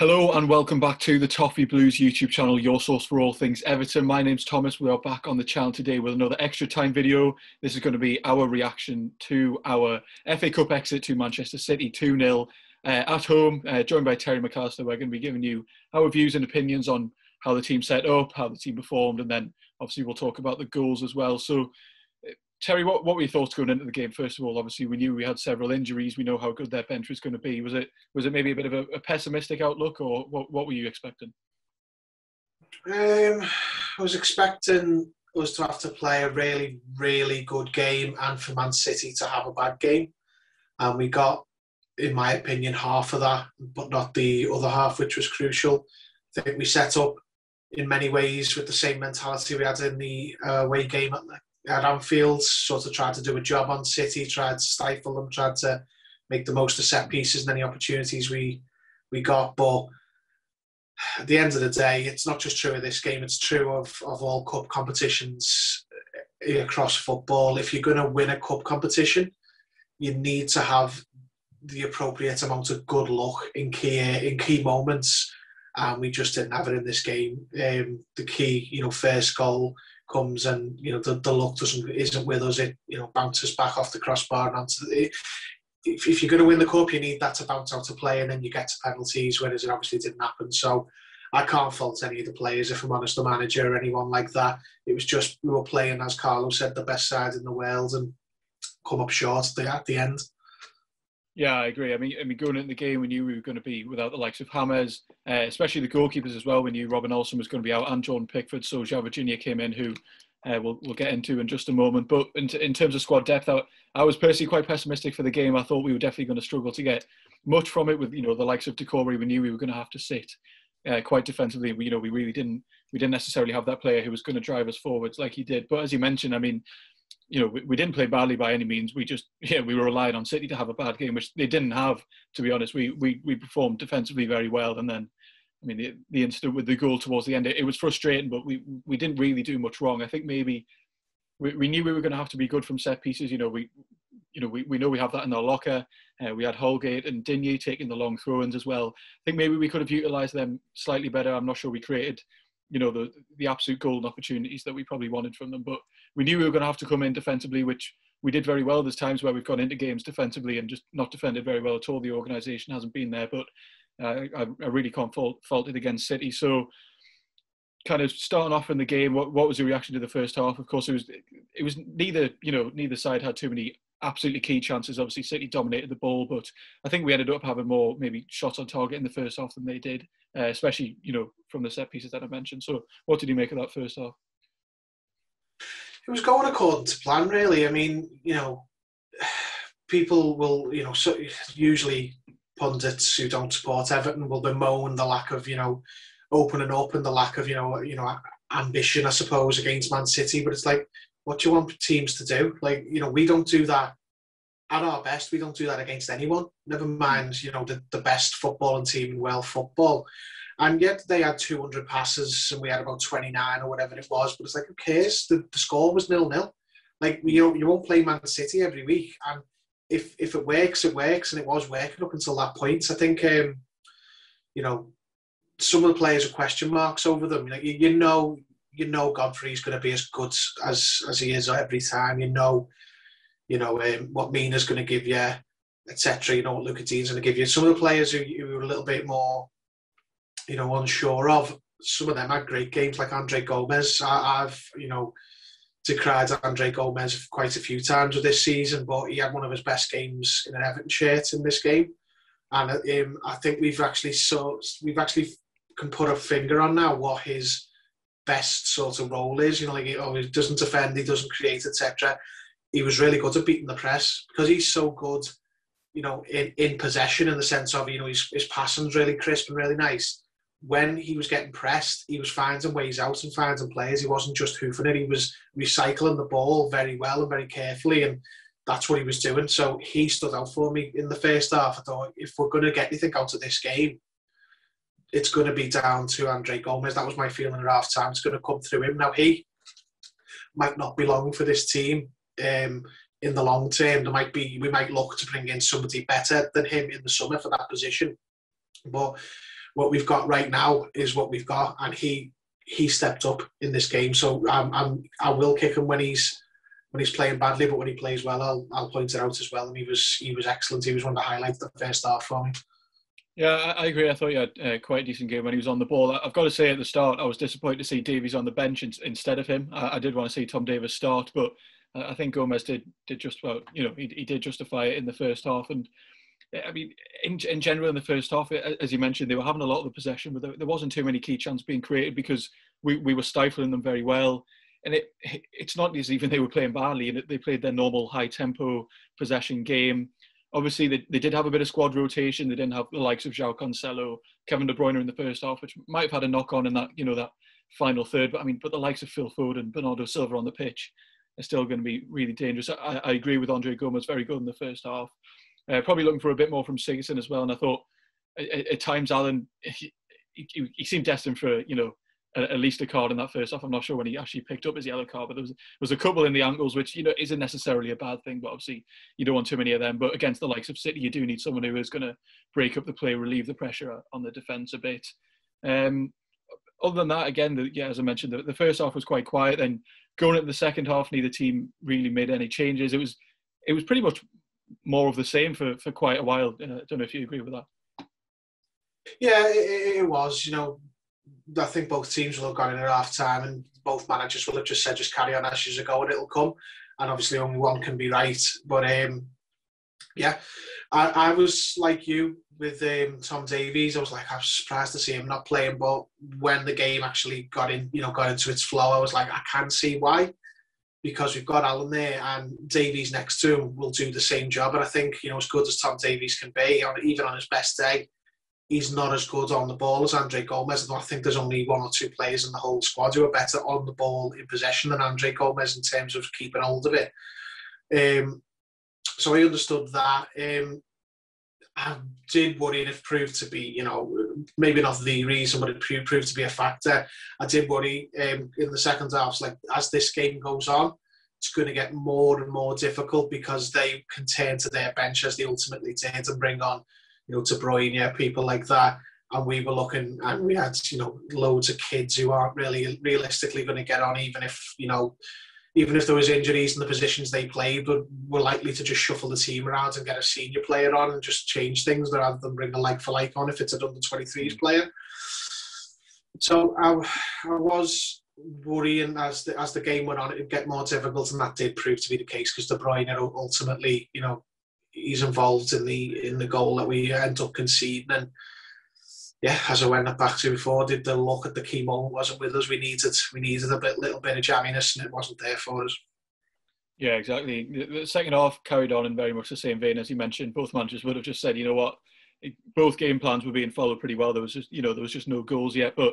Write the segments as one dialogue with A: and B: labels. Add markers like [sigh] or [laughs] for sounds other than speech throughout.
A: Hello and welcome back to the Toffee Blues YouTube channel, your source for all things Everton. My name's Thomas. We are back on the channel today with another extra time video. This is going to be our reaction to our FA Cup exit to Manchester City 2 0 uh, at home, uh, joined by Terry McAllister. We're going to be giving you our views and opinions on how the team set up, how the team performed, and then obviously we'll talk about the goals as well. So Terry, what, what were your thoughts going into the game? First of all, obviously we knew we had several injuries. We know how good their bench was going to be. Was it was it maybe a bit of a, a pessimistic outlook, or what, what were you expecting?
B: Um, I was expecting us to have to play a really, really good game, and for Man City to have a bad game, and we got, in my opinion, half of that, but not the other half, which was crucial. I think we set up in many ways with the same mentality we had in the uh, away game at at Anfield, sort of tried to do a job on City, tried to stifle them, tried to make the most of set pieces and any opportunities we we got. But at the end of the day, it's not just true of this game; it's true of of all cup competitions eh, across football. If you're going to win a cup competition, you need to have the appropriate amount of good luck in key in key moments. And we just didn't have it in this game. Um, the key, you know, first goal comes and you know the, the luck doesn't isn't with us. It you know bounces back off the crossbar and onto the. If, if you're going to win the cup, you need that to bounce out to play, and then you get to penalties. Whereas it obviously didn't happen. So I can't fault any of the players if I'm honest, the manager or anyone like that. It was just we were playing, as Carlo said, the best side in the world and come up short at the, at the end.
A: Yeah, I agree. I mean, I mean, going into the game, we knew we were going to be without the likes of James, uh, especially the goalkeepers as well. We knew Robin Olsen was going to be out and Jordan Pickford, so João Virginia came in, who uh, we'll we'll get into in just a moment. But in, t- in terms of squad depth, I, I, was personally quite pessimistic for the game. I thought we were definitely going to struggle to get much from it with you know the likes of Doucouré. We knew we were going to have to sit uh, quite defensively. We, you know, we really didn't we didn't necessarily have that player who was going to drive us forwards like he did. But as you mentioned, I mean, you know, we, we, didn't play badly by any means. We just, [laughs] yeah, we were relying on City to have a bad game, which they didn't have, to be honest. We we, we performed defensively very well, and then, I mean, the, the incident with the goal towards the end, it, it was frustrating, but we we didn't really do much wrong. I think maybe we, we knew we were going to have to be good from set pieces. You know, we you know we, we know we have that in our locker. Uh, we had Holgate and Digne taking the long throw-ins as well. I think maybe we could have utilised them slightly better. I'm not sure we created you know the the absolute golden opportunities that we probably wanted from them. But we knew we were going to have to come in defensively, which we did very well. There's times where we've gone into games defensively and just not defended very well at all. The organisation hasn't been there, but uh, I, I, really can't fault, fault it against City. So, kind of starting off in the game, what, what was your reaction to the first half? Of course, it was it was neither you know neither side had too many absolutely key chances. Obviously, City dominated the ball, but I think we ended up having more maybe shots on target in the first half than they did, uh, especially you know from the set pieces that I mentioned. So, what did you make of that first half?
B: It was going according to plan, really. I mean, you know, people will, you know, so usually pundits who don't support Everton will bemoan the lack of, you know, opening up and the lack of, you know, you know, ambition, I suppose, against Man City. But it's like, what do you want teams to do? Like, you know, we don't do that at our best. We don't do that against anyone. Never mind, you know, the, the best footballing team in world football. And yet they had 200 passes and we had about 29 or whatever it was. But it's like, who cares? The, the score was nil nil. Like, you know, you won't play Man City every week. And if, if it works, it works. And it was working up until that point. I think, um, you know, some of the players are question marks over them. Like, you, you know, you know Godfrey's going to be as good as as he is every time. You know, you know um, what Mina's going to give you, etc. You know what Lucas Digne's going to give you. Some of the players who, who are a little bit more you know, unsure of. Some of them had great games, like Andre Gomes. I, have you know, decried Andre Gomes quite a few times this season, but he had one of his best games in an Everton shirt in this game. And um, I think we've actually so we've actually can put a finger on now what his best sort of role is. You know, like he, oh, he doesn't defend, he doesn't create, etc. He was really good at beating the press because he's so good, you know, in, in possession in the sense of you know his, his passing's really crisp and really nice when he was getting pressed, he was finding ways out and finding players. He wasn't just hoofing it, he was recycling the ball very well and very carefully. And that's what he was doing. So he stood out for me in the first half. I thought, if we're going to get anything out of this game, it's going to be down to Andre Gomes. That was my feeling at half time. It's going to come through him. Now, he might not be long for this team um, in the long term. There might be, we might look to bring in somebody better than him in the summer for that position. But what we've got right now is what we've got, and he he stepped up in this game. So I'm, I'm I will kick him when he's when he's playing badly, but when he plays well, I'll I'll point it out as well. And he was he was excellent. He was one of the highlights of the first half for me.
A: Yeah, I, agree. I thought he had uh, quite a decent game when he was on the ball. I've got to say at the start, I was disappointed to see Davies on the bench in, instead of him. I, I, did want to see Tom Davies start, but I think Gomes did did just well. You know, he, he did justify it in the first half, and I mean, in, in general, in the first half, as you mentioned, they were having a lot of the possession, but there, there wasn't too many key chances being created because we, we were stifling them very well. And it it's not as even they were playing badly, and they played their normal high tempo possession game. Obviously, they, they did have a bit of squad rotation. They didn't have the likes of João Cancelo, Kevin De Bruyne in the first half, which might have had a knock on in that you know that final third. But I mean, but the likes of Phil Foden, and Bernardo Silva on the pitch are still going to be really dangerous. I, I agree with Andre Gomes, very good in the first half. Uh, probably looking for a bit more from Sigurdsson as well. And I thought at, at times Allan, he, he, he, seemed destined for you know at, least a card in that first half. I'm not sure when he actually picked up his yellow card, but there was was a couple in the ankles, which you know isn't necessarily a bad thing. But obviously you don't want too many of them. But against the likes of City, you do need someone who is going to break up the play, relieve the pressure on the defence a bit. Um, other than that, again, the, yeah, as I mentioned, the, the first half was quite quiet. Then going into the second half, neither team really made any changes. It was it was pretty much more of the same for, for quite a while. Uh, I don't know if you agree with that.
B: Yeah, it, it, was. You know, I think both teams will have gone in at half time, and both managers will have just said, just carry on as you go, and it'll come. And obviously, only one can be right. But um, yeah, I, I was like you with um, Tom Davies. I was like, I was surprised to see him not playing. But when the game actually got in, you know, got into its flow, I was like, I can see why because we've got Allan there and Davies next to him will do the same job. And I think, you know, as good as Tom Davies can be, on, even on his best day, he's not as good on the ball as Andre Gomes. And I think there's only one or two players in the whole squad who are better on the ball in possession than Andre Gomes in terms of keeping hold of it. Um, so I understood that. Um, I did worry it proved to be, you know, maybe not the reason, but it proved to be a factor. I did worry um, in the second half, like as this game goes on, it's going to get more and more difficult because they can turn to their bench as they ultimately did and bring on, you know, De Bruyne, people like that. And we were looking, and we had, you know, loads of kids who aren't really realistically going to get on, even if, you know, even if there was injuries in the positions they played, but were likely to just shuffle the team around and get a senior player on and just change things rather than bring a like for like on if it's an under 23s player. So I, I was worrying as the, as the game went on, it would get more difficult, and that did prove to be the case because De Bruyne ultimately, you know, he's involved in the in the goal that we end up conceding. And yeah, as I went back to before, did the look at the key moment wasn't with us. We needed we needed a bit little bit of jamminess, and it wasn't there for us.
A: Yeah, exactly. The second half carried on in very much the same vein as you mentioned. Both managers would have just said, you know what, both game plans were being followed pretty well. There was just, you know, there was just no goals yet, but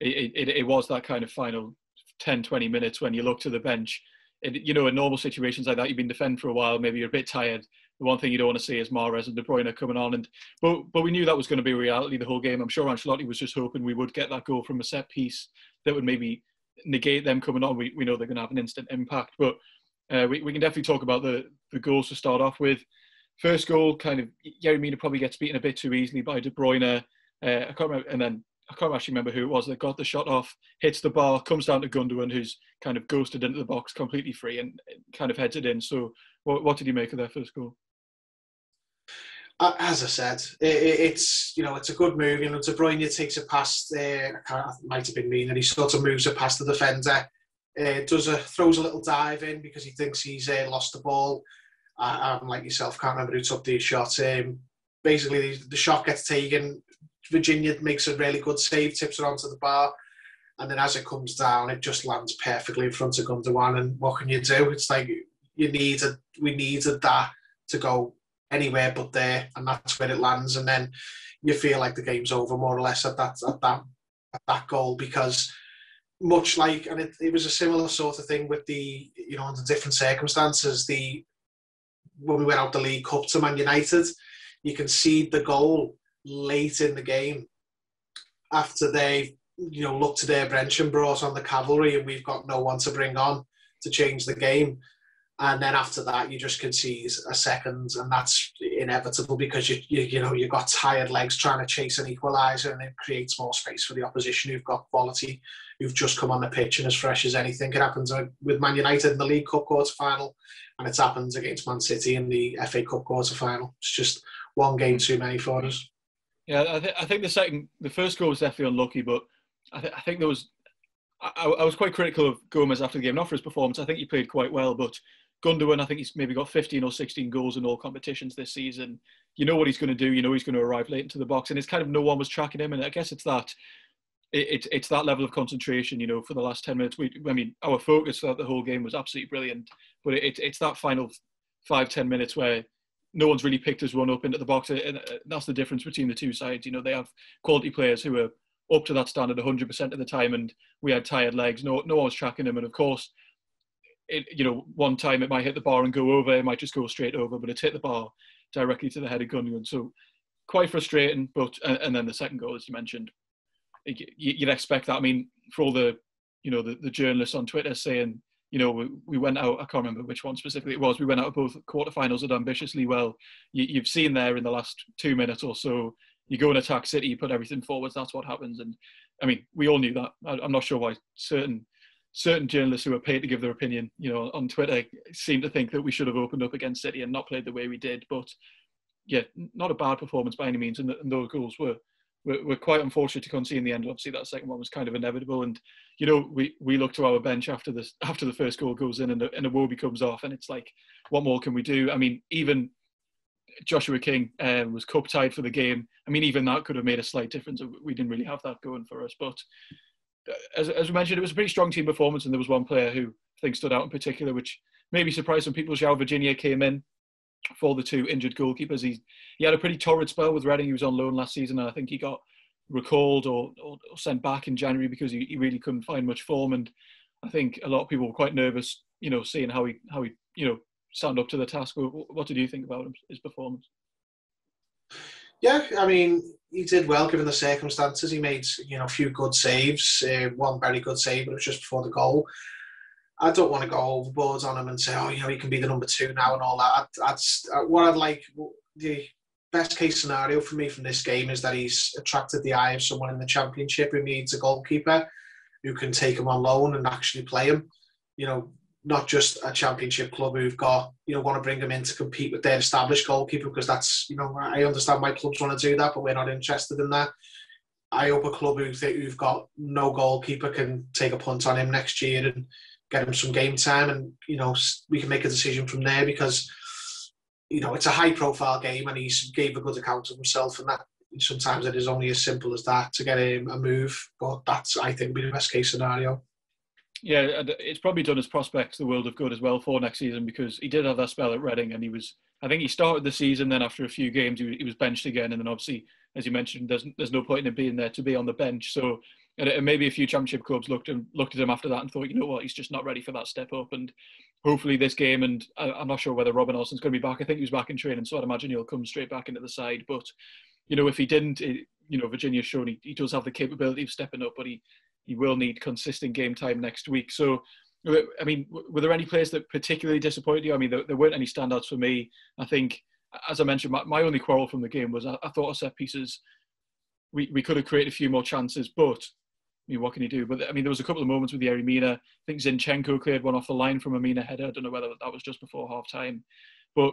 A: it, it, it was that kind of final 10, 20 minutes when you look to the bench. You know, in normal situations like that, you've been defending for a while, maybe you're a bit tired, the one thing you don't want to see is Mahrez and De Bruyne coming on. And but but we knew that was going to be reality the whole game. I'm sure Ancelotti was just hoping we would get that goal from a set piece that would maybe negate them coming on. We we know they're going to have an instant impact, but uh, we we can definitely talk about the the goals to start off with. First goal, kind of Yerry Mina probably gets beaten a bit too easily by De Bruyne. Uh, I can't remember, and then I can't actually remember who it was that got the shot off, hits the bar, comes down to Gundogan, who's kind of ghosted into the box completely free and kind of heads it in. So, what, what did you make of that first goal?
B: as I said, it, it's you know it's a good move. You know, De Bruyne takes it past. Uh, might have been mean, and he sort of moves it past the defender. Uh, does a throws a little dive in because he thinks he's uh, lost the ball. Uh, um, like yourself, can't remember who took the shot. Um, basically, the, the shot gets taken. Virginia makes a really good save, tips it onto the bar, and then as it comes down, it just lands perfectly in front of Gundogan. And what can you do? It's like you needed, we needed that to go anywhere but there, and that's where it lands. And then you feel like the game's over more or less at that at that at that goal because much like and it, it was a similar sort of thing with the you know under different circumstances the when we went out the League Cup to Man United, you can see the goal late in the game after they you know looked to their bench and brought on the cavalry and we've got no one to bring on to change the game and then after that you just can concede a second, and that's inevitable because you you, you know you've got tired legs trying to chase an equaliser, and it creates more space for the opposition who've got quality, who've just come on the pitch and as fresh as anything. It happens with Man United in the League Cup quarter final, and it's happened against Man City in the FA Cup quarter final. It's just one game too many for us.
A: Yeah, I, th- I think the second, the first goal was definitely unlucky, but I, th- I think there was. I, I was quite critical of Gomes after the game, not for his performance. I think he played quite well, but Gundogan, I think he's maybe got 15 or 16 goals in all competitions this season. You know what he's going to do. You know he's going to arrive late into the box, and it's kind of no one was tracking him. And I guess it's that it's it's that level of concentration. You know, for the last 10 minutes, we I mean, our focus throughout the whole game was absolutely brilliant, but it, it's that final five 10 minutes where no one's really picked his run up into the box, and uh, that's the difference between the two sides. You know, they have quality players who are up to that standard 100% of the time, and we had tired legs. No, no one was tracking him, and of course, it, you know, one time it might hit the bar and go over, it might just go straight over, but it hit the bar directly to the head of Gundogan. So quite frustrating. But and then the second goal, as you mentioned, you'd expect that. I mean, for all the you know the, the journalists on Twitter saying, you know, we, we went out. I can't remember which one specifically it was. We went out of both quarterfinals at ambitiously well. You, have seen there in the last two minutes or so. You go and attack City, you put everything forwards. That's what happens. And I mean, we all knew that. I, I'm not sure why certain certain journalists who are paid to give their opinion, you know, on Twitter seem to think that we should have opened up against City and not played the way we did. But yeah, not a bad performance by any means, and, and those goals were, were, were quite unfortunate to concede in the end. Obviously, that second one was kind of inevitable, and you know, we, we look to our bench after this after the first goal goes in and the, and Iwobi comes off, and it's like, what more can we do? I mean, even Joshua King um, was cup tied for the game. I mean, even that could have made a slight difference. We didn't really have that going for us, but as, as we mentioned, it was a pretty strong team performance, and there was one player who I think stood out in particular, which maybe surprised some people. João Virginia came in for the two injured goalkeepers. He he had a pretty torrid spell with Reading. He was on loan last season, and I think he got recalled or, or, sent back in January because he, he, really couldn't find much form. And I think a lot of people were quite nervous, you know, seeing how he how he you know stand up to the task. What did you think about his performance?
B: Yeah, I mean, he did well given the circumstances. He made you know a few good saves, uh, one very good save, but it was just before the goal. I don't want to go overboard on him and say, oh, you know, he can be the number two now and all that. I'd, uh, what I'd like, the best case scenario for me from this game is that he's attracted the eye of someone in the championship who needs a goalkeeper who can take him on loan and actually play him. You know, not just a championship club who've got, you know, want to bring them in to compete with their established goalkeeper because that's, you know, I understand my clubs want to do that, but we're not interested in that. I hope a club who who've got no goalkeeper can take a punt on him next year and get him some game time, and you know we can make a decision from there because you know it's a high profile game and he gave a good account of himself, and that sometimes it is only as simple as that to get him a move. But that's I think be the best case scenario
A: yeah, it's probably done his prospects the world of good as well for next season because he did have that spell at Reading and he was. I think he started the season. Then after a few games, he, was benched again, and then obviously, as you mentioned, there's there's no point in him being there to be on the bench. So and maybe a few championship clubs looked and looked at him after that and thought, you know what, he's just not ready for that step up. And hopefully this game, and I, am not sure whether Robin Olsen's going to be back. I think he was back in training, so I'd imagine he'll come straight back into the side. But you know, if he didn't, it, you know, Virginia's shown he, he does have the capability of stepping up, but he he will need consistent game time next week. So, I mean, were there any players that particularly disappointed you? I mean, there, there weren't any standouts for me. I think, as I mentioned, my, my only quarrel from the game was I, I thought our set pieces, we, we could have created a few more chances, but mean, what can he do? But I mean, there was a couple of moments with the Mina. I think Zinchenko cleared one off the line from a Mina header. I don't know whether that was just before half time. But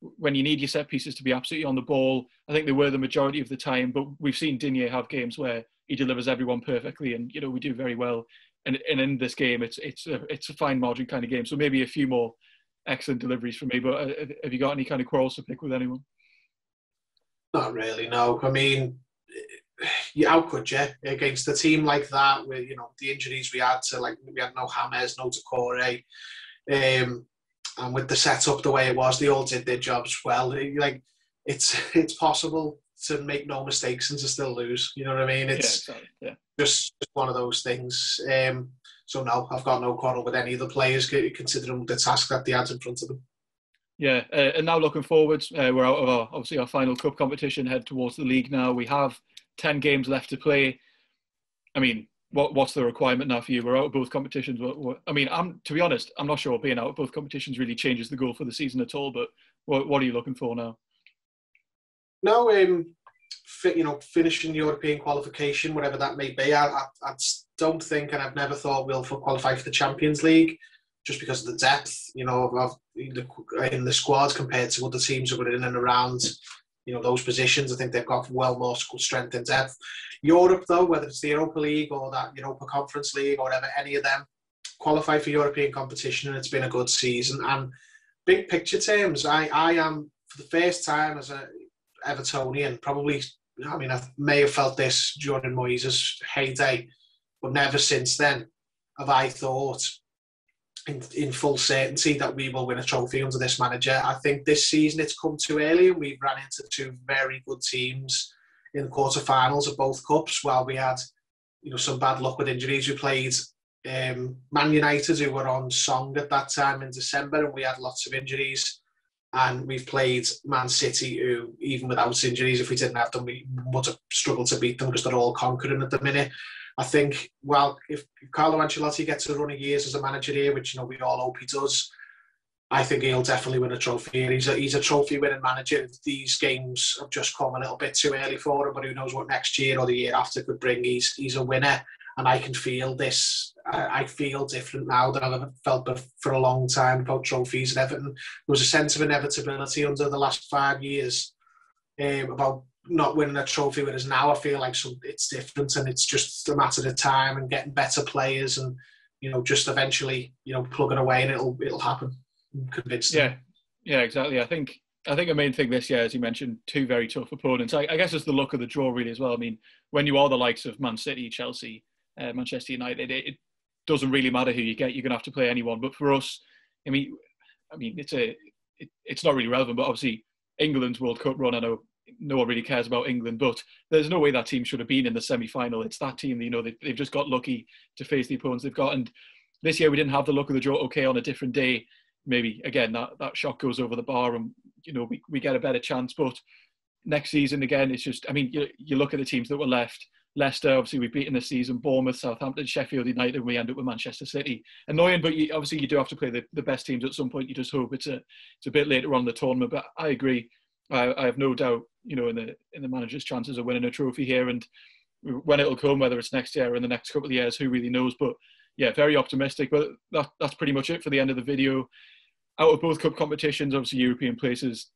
A: when you need your set pieces to be absolutely on the ball, I think they were the majority of the time. But we've seen Digne have games where he delivers everyone perfectly, and you know we do very well. And, and in this game, it's it's a it's a fine margin kind of game. So maybe a few more excellent deliveries for me. But uh, have you got any kind of quarrels to pick with anyone?
B: Not really. No. I mean, how could you against a team like that with you know the injuries we had to like we had no James, no Doucouré, um, and with the setup the way it was, they all did their jobs well. Like it's [laughs] it's possible to make no mistakes and to still lose. You know what I mean? It's
A: yeah, yeah.
B: just one of those things. Um, so no, I've got no quarrel with any of the players considering the task that they had in front of them.
A: Yeah, uh, and now looking forward, uh, we're out of our obviously our final cup competition, head towards the league now. We have ten games left to play. I mean, what what's the requirement now for you? We're out of both competitions. What, what, I mean, I'm to be honest, I'm not sure being out of both competitions really changes the goal for the season at all. But what what are you looking for now?
B: No, um, fit, you know, finishing European qualification, whatever that may be. I, I, I don't think, and I've never thought we'll qualify for the Champions League just because of the depth, you know, of in the squads compared to other teams who are in and around, you know, those positions. I think they've got well more strength and depth. Europe, though, whether it's the Europa League or that Europa Conference League or whatever, any of them qualify for European competition, and it's been a good season. And big picture terms, I, I am for the first time as a Evertonian, probably. I mean, I may have felt this during Moyes' heyday, but never since then have I thought in, in full certainty that we will win a trophy under this manager. I think this season it's come too early and we've ran into two very good teams in the quarterfinals of both cups while we had you know some bad luck with injuries. We played um, Man United who were on song at that time in December and we had lots of injuries. And we've played Man City, who, even without injuries, if we didn't have them, we would have struggled to beat them because they're all conquering at the minute. I think, well, if Carlo Ancelotti gets a run of years as a manager here, which you know we all hope he does, I think he'll definitely win a trophy. He's a he's a trophy winning manager. These games have just come a little bit too early for him, but who knows what next year or the year after could bring. He's he's a winner, and I can feel this. I, I feel different now than I've ever felt for a long time about trophies and Everton. There was a sense of inevitability under the last five years um, about not winning a trophy. Whereas now I feel like some, it's different and it's just a matter of time and getting better players and you know just eventually you know plugging away and it'll it'll happen. I'm convinced.
A: Yeah, yeah, exactly. I think I think the main thing this year, as you mentioned, two very tough opponents. I, I guess it's the luck of the draw really as well. I mean, when you are the likes of Man City, Chelsea, uh, Manchester United, it, it doesn't really matter who you get. You're going to have to play anyone. But for us, I mean, I mean, it's a it, it's not really relevant. But obviously, England's World Cup run. I know no one really cares about England, but there's no way that team should have been in the semi-final. It's that team, you know, they, they've just got lucky to face the opponents they've got. And this year we didn't have the luck of the draw. Okay, on a different day, maybe again that that shot goes over the bar, and you know we, we get a better chance. But next season again, it's just I mean you you look at the teams that were left. Leicester, obviously, we've beaten this season. Bournemouth, Southampton, Sheffield United, and we end up with Manchester City. Annoying, but you, obviously you do have to play the, the best teams at some point. You just hope it's a it's a bit later on the tournament. But I agree. I, I have no doubt you know, in the in the manager's chances of winning a trophy here. And when it'll come, whether it's next year or in the next couple of years, who really knows? But yeah, very optimistic. But that, that's pretty much it for the end of the video. Out of both cup competitions, obviously European places,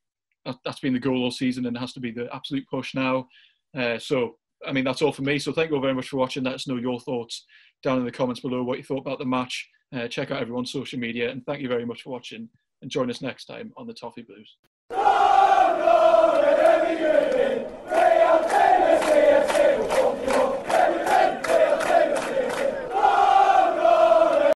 A: that, has been the goal all season and has to be the absolute push now. Uh, so, I mean, that's all for me. So thank you all very much for watching. Let us know your thoughts down in the comments below, what you thought about the match. Uh, check out everyone's social media. And thank you very much for watching. And join us next time on the Toffee Blues. Go,